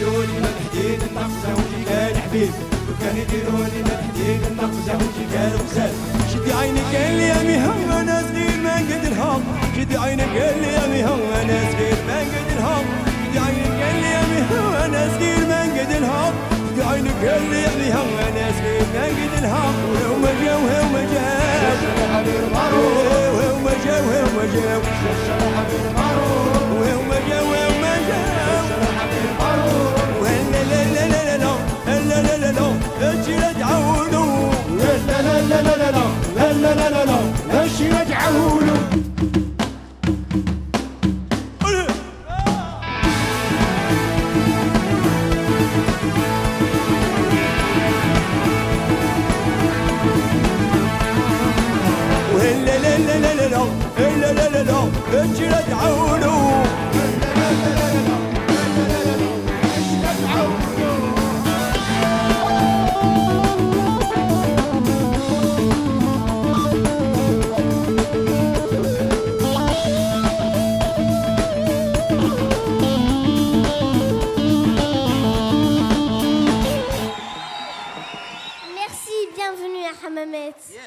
لنا الحديد النقزة وجي قال حبيب. لو كان يديروا لنا الحديد النقزة وجي قال غزال. شدي عينك قال لي يا ميها أنا صغير ما نقدرها شدي عينك قال لي يا ميها أنا صغير ما نقدرها شدي عينك قال لي يا ميها أنا صغير ما نقدرها شدي عينك قال لي يا ميها أنا صغير ما نقدرها وما جا وما جا وما جا وما جا وما جا وما جا bienvenue à Hammamet. Yeah.